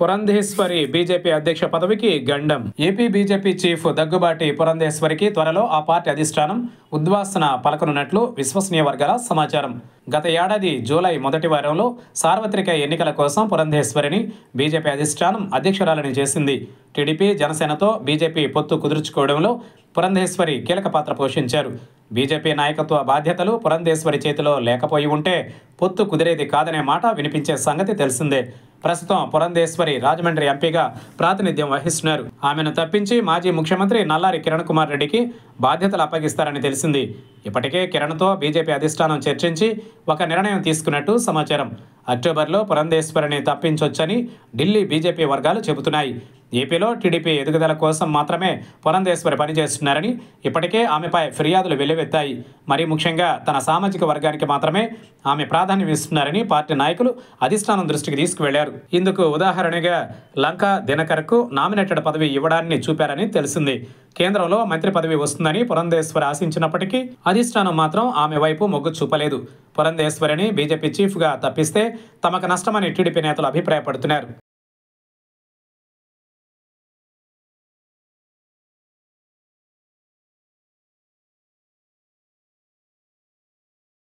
Purandeswari BJP అధ్యక్ష పదవికి గండం. ఏపీ బీజేపీ చీఫ్ దగ్గుబాటి పురంధేశ్వరికి త్వరలో ఆ పార్టీ అధిష్టానం ఉద్వాసన పలకనున్నట్లు విశ్వసనీయ వర్గాల సమాచారం. గత ఏడాది జూలై మొదటి వారంలో సార్వత్రిక ఎన్నికల కోసం పురంధేశ్వరిని బీజేపీ అధిష్టానం అధ్యక్షురాలని చేసింది. టీడీపీ జనసేనతో బీజేపీ పొత్తు కుదుర్చుకోవడంలో పురంధేశ్వరి కీలక పాత్ర పోషించారు. బీజేపీ నాయకత్వ బాధ్యతలు పురంధేశ్వరి చేతిలో లేకపోయి ఉంటే పొత్తు కుదిరేది కాదనే మాట వినిపించే సంగతి తెలిసిందే. ప్రస్తుతం పురంధేశ్వరి రాజమండ్రి ఎంపీగా ప్రాతినిధ్యం వహిస్తున్నారు. ఆమెను తప్పించి మాజీ ముఖ్యమంత్రి నల్లారి కిరణ్ కుమార్ రెడ్డికి బాధ్యతలు అప్పగిస్తారని తెలిసింది. ఇప్పటికే కిరణ్తో బీజేపీ అధిష్టానం చర్చించి ఒక నిర్ణయం తీసుకున్నట్టు సమాచారం. అక్టోబర్లో పురంధేశ్వరిని తప్పించొచ్చని ఢిల్లీ బీజేపీ వర్గాలు చెబుతున్నాయి. ఏపీలో టీడీపీ ఎదుగుదల కోసం మాత్రమే పురంధేశ్వరి పనిచేస్తున్నారని ఇప్పటికే ఆమెపై ఫిర్యాదులు వెల్లువెత్తాయి. మరీ ముఖ్యంగా తన సామాజిక వర్గానికి మాత్రమే ఆమె ప్రాధాన్యం ఇస్తున్నారని పార్టీ నాయకులు అధిష్టానం దృష్టికి తీసుకువెళ్ళారు. ఇందుకు ఉదాహరణగా లంకా దినకర్కు నామినేటెడ్ పదవి ఇవ్వడాన్ని చూపారని తెలిసింది. కేంద్రంలో మంత్రి పదవి వస్తుందని పురంధేశ్వరి ఆశించినప్పటికీ అధిష్టానం మాత్రం ఆమె వైపు మొగ్గు చూపలేదు. పురంధేశ్వరిని బీజేపీ చీఫ్గా తప్పిస్తే తమకు నష్టమని టీడీపీ నేతలు అభిప్రాయపడుతున్నారు.